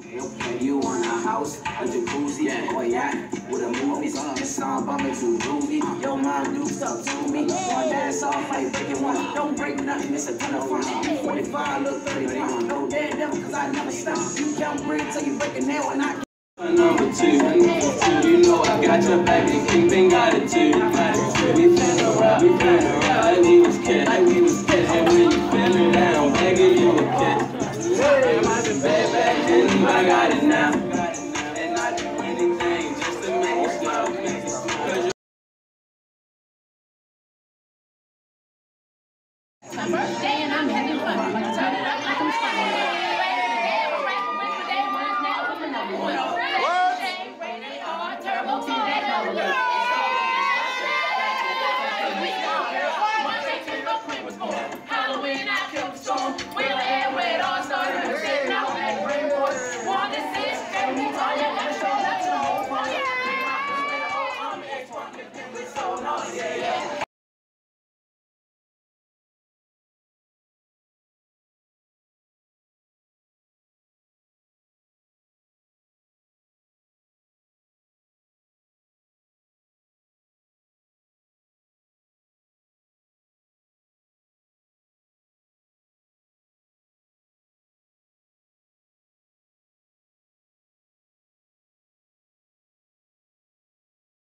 You want a house, a jacuzzi, yeah. or yacht with a movie. This song bumping too groovy. Yo, mom, do stuff to me. One dance off like breaking one. Don't break nothing, it's a ton of fun. 45, look 31. No dead devil, cause I never stop. You count bread till you break a nail and I Number two, number two, you know I got your back, the kingpin got it And I do anything just to make you smile. My birthday and I'm having